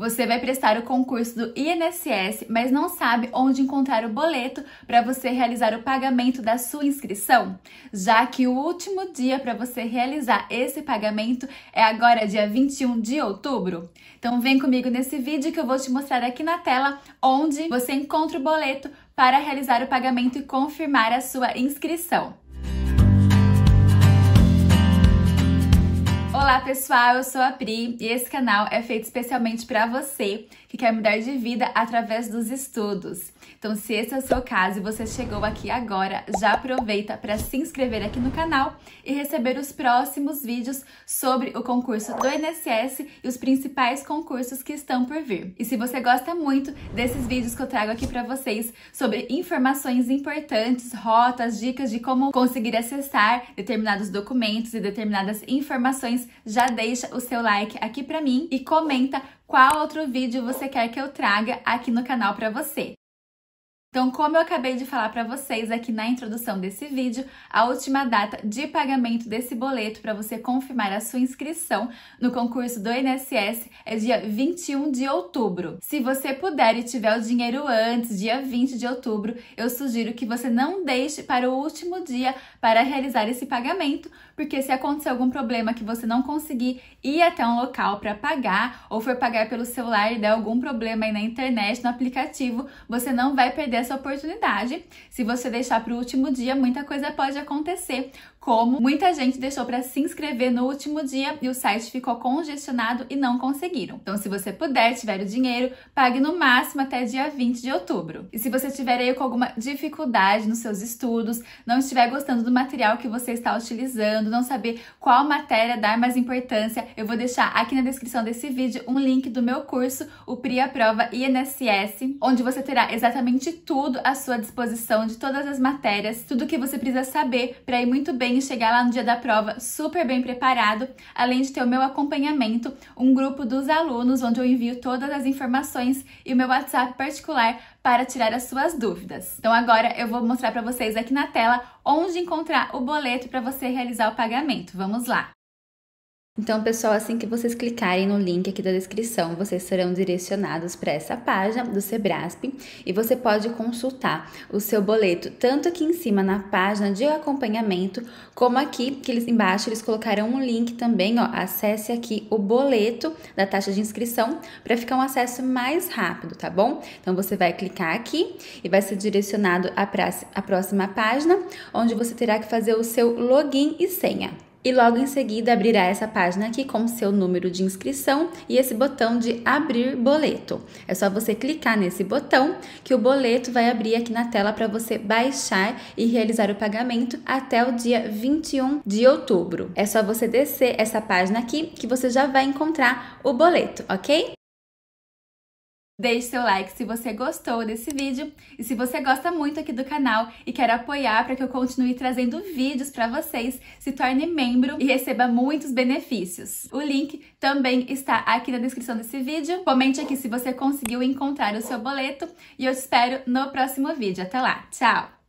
Você vai prestar o concurso do INSS, mas não sabe onde encontrar o boleto para você realizar o pagamento da sua inscrição? Já que o último dia para você realizar esse pagamento é agora, dia 21 de outubro. Então vem comigo nesse vídeo que eu vou te mostrar aqui na tela onde você encontra o boleto para realizar o pagamento e confirmar a sua inscrição. Olá pessoal, eu sou a Pri e esse canal é feito especialmente para você que quer mudar de vida através dos estudos. Então, se esse é o seu caso e você chegou aqui agora, já aproveita para se inscrever aqui no canal e receber os próximos vídeos sobre o concurso do INSS e os principais concursos que estão por vir. E se você gosta muito desses vídeos que eu trago aqui para vocês sobre informações importantes, rotas, dicas de como conseguir acessar determinados documentos e determinadas informações, já deixa o seu like aqui para mim e comenta qual outro vídeo você quer que eu traga aqui no canal para você. Então, como eu acabei de falar para vocês aqui na introdução desse vídeo, a última data de pagamento desse boleto para você confirmar a sua inscrição no concurso do INSS é dia 21 de outubro. Se você puder e tiver o dinheiro antes, dia 20 de outubro, eu sugiro que você não deixe para o último dia para realizar esse pagamento, porque se acontecer algum problema que você não conseguir ir até um local para pagar ou for pagar pelo celular e der algum problema aí na internet, no aplicativo, você não vai perder essa oportunidade. Se você deixar para o último dia, muita coisa pode acontecer, como muita gente deixou para se inscrever no último dia e o site ficou congestionado e não conseguiram. Então, se você puder, tiver o dinheiro, pague no máximo até dia 20 de outubro. E se você estiver aí com alguma dificuldade nos seus estudos, não estiver gostando do material que você está utilizando, não saber qual matéria dar mais importância, eu vou deixar aqui na descrição desse vídeo um link do meu curso, o PRIA Prova INSS, onde você terá exatamente à sua disposição de todas as matérias, tudo que você precisa saber para ir muito bem e chegar lá no dia da prova super bem preparado, além de ter o meu acompanhamento, um grupo dos alunos onde eu envio todas as informações e o meu WhatsApp particular para tirar as suas dúvidas. Então agora eu vou mostrar para vocês aqui na tela onde encontrar o boleto para você realizar o pagamento. Vamos lá. Então, pessoal, assim que vocês clicarem no link aqui da descrição, vocês serão direcionados para essa página do Sebrasp e você pode consultar o seu boleto tanto aqui em cima na página de acompanhamento, como aqui que eles embaixo eles colocaram um link também, ó, acesse aqui o boleto da taxa de inscrição para ficar um acesso mais rápido, tá bom? Então você vai clicar aqui e vai ser direcionado à próxima página, onde você terá que fazer o seu login e senha e logo em seguida abrirá essa página aqui com seu número de inscrição e esse botão de abrir boleto. É só você clicar nesse botão que o boleto vai abrir aqui na tela para você baixar e realizar o pagamento até o dia 21 de outubro. É só você descer essa página aqui que você já vai encontrar o boleto, ok? Deixe seu like se você gostou desse vídeo e se você gosta muito aqui do canal e quer apoiar para que eu continue trazendo vídeos para vocês, se torne membro e receba muitos benefícios. O link também está aqui na descrição desse vídeo. Comente aqui se você conseguiu encontrar o seu boleto e eu te espero no próximo vídeo. Até lá, tchau!